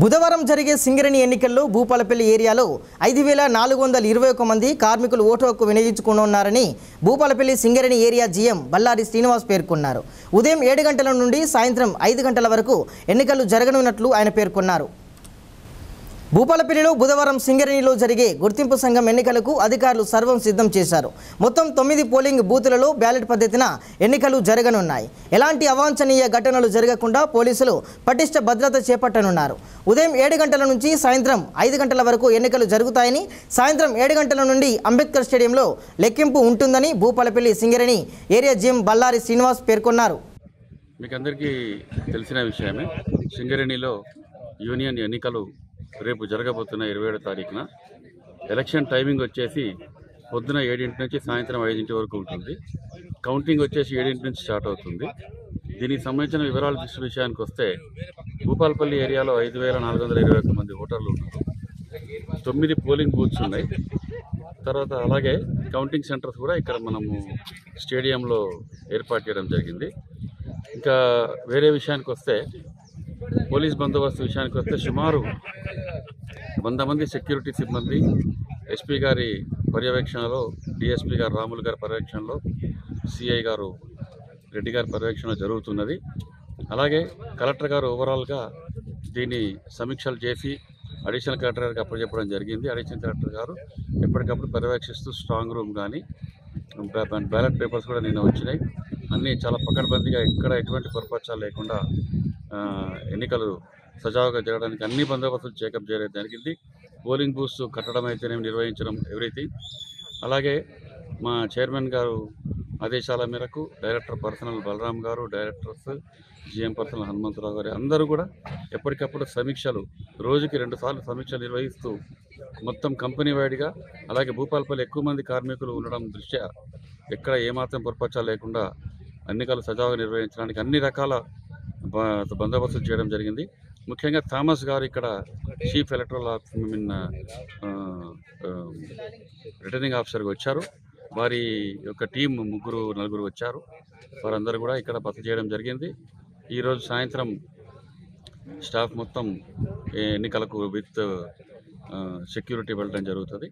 బుధవారం జరిగే సింగరేణి ఎన్నికల్లో భూపాలపల్లి ఏరియాలో ఐదు వేల నాలుగు వందల ఇరవై ఒక్క మంది కార్మికులు ఓటు హక్కు వినియోగించుకున్నారని భూపాలపల్లి సింగరేణి ఏరియా జీఎం బల్లారి శ్రీనివాస్ పేర్కొన్నారు. ఉదయం ఏడు గంటల నుండి సాయంత్రం ఐదు గంటల వరకు ఎన్నికలు జరగనున్నట్లు ఆయన పేర్కొన్నారు. భూపాలపల్లిలో బుధవారం సింగరేణిలో జరిగే గుర్తింపు సంఘం ఎన్నికలకు అధికారులు సర్వం సిద్ధం చేశారు. మొత్తం తొమ్మిది పోలింగ్ బూతులలో బ్యాలెట్ పద్ధతిన ఎన్నికలు జరగనున్నాయి. ఎలాంటి అవాంఛనీయ ఘటనలు జరగకుండా పోలీసులు పటిష్ట భద్రత చేపట్టనున్నారు. ఉదయం ఏడు గంటల నుంచి సాయంత్రం ఐదు గంటల వరకు ఎన్నికలు జరుగుతాయని సాయంత్రం ఏడు గంటల నుండి అంబేద్కర్ స్టేడియంలో లెక్కింపు ఉంటుందని భూపాలపల్లి సింగరేణి ఏరియా జిఎం బల్లారి శ్రీనివాస్ పేర్కొన్నారు. మీకు అందరికీ తెలిసిన విషయమే సింగరేణిలో యూనియన్ ఎన్నికలు రేపు జరగబోతున్న ఇరవై ఏడో తారీఖున ఎలక్షన్ టైమింగ్ వచ్చేసి పొద్దున ఏడింటి నుంచి సాయంత్రం ఐదింటి వరకు ఉంటుంది. కౌంటింగ్ వచ్చేసి ఏడింటి నుంచి స్టార్ట్ అవుతుంది. దీనికి సంబంధించిన వివరాల దృష్టి విషయానికి వస్తే భూపాలపల్లి ఏరియాలో ఐదు వేల నాలుగు వందల ఇరవై ఒక్క మంది ఓటర్లు ఉన్నారు. తొమ్మిది పోలింగ్ బూత్స్ ఉన్నాయి. తర్వాత అలాగే కౌంటింగ్ సెంటర్స్ కూడా ఇక్కడ మనము స్టేడియంలో ఏర్పాటు చేయడం జరిగింది. ఇంకా వేరే విషయానికి వస్తే పోలీస్ బందోబస్తు విషయానికి వస్తే సుమారు వంద మంది సెక్యూరిటీ సిబ్బంది ఎస్పీ గారి పర్యవేక్షణలో డిఎస్పీ గారు రాములు గారి పర్యవేక్షణలో సిఐ గారు రెడ్డి గారి పర్యవేక్షణ జరుగుతున్నది. అలాగే కలెక్టర్ గారు ఓవరాల్గా దీన్ని సమీక్షలు చేసి అడిషనల్ కలెక్టర్ గారికి అప్పచెప్పడం జరిగింది. అడిషనల్ కలెక్టర్ గారు ఎప్పటికప్పుడు పర్యవేక్షిస్తూ స్ట్రాంగ్ రూమ్ కానీ బ్యాలెట్ పేపర్స్ కూడా నిన్న వచ్చినాయి. అన్నీ చాలా పకడ్బందీగా ఎక్కడ ఎటువంటి పొరపచ్చాలు లేకుండా ఎన్నికలు సజావుగా జరగడానికి అన్ని బందోబస్తులు చేకప్ చేయడం జరిగింది. పోలింగ్ బూత్స్ కట్టడం అయితేనేమి నిర్వహించడం ఎవ్రీథింగ్ అలాగే మా చైర్మన్ గారు ఆదేశాల మేరకు డైరెక్టర్ పర్సనల్ బలరాం గారు డైరెక్టర్స్ జిఎం పర్సనల్ హనుమంతరావు గారు అందరూ కూడా ఎప్పటికప్పుడు సమీక్షలు రోజుకి రెండు సార్లు సమీక్షలు నిర్వహిస్తూ మొత్తం కంపెనీ వైడ్గా అలాగే భూపాలపల్లి ఎక్కువ మంది కార్మికులు ఉండడం దృష్ట్యా ఎక్కడ ఏమాత్రం పొరపచ్చాలు లేకుండా ఎన్నికలు సజావుగా నిర్వహించడానికి అన్ని రకాల బందోబస్తు చేయడం జరిగింది. ముఖ్యంగా థామస్ గారు ఇక్కడ చీఫ్ ఎలక్టరల్ మీన్ రిటర్నింగ్ ఆఫీసర్గా వచ్చారు. వారి యొక్క టీం ముగ్గురు నలుగురు వచ్చారు. వారందరూ కూడా ఇక్కడ బస చేయడం జరిగింది. ఈరోజు సాయంత్రం స్టాఫ్ మొత్తం ఎన్నికలకు విత్ సెక్యూరిటీ వెళ్ళడం జరుగుతుంది.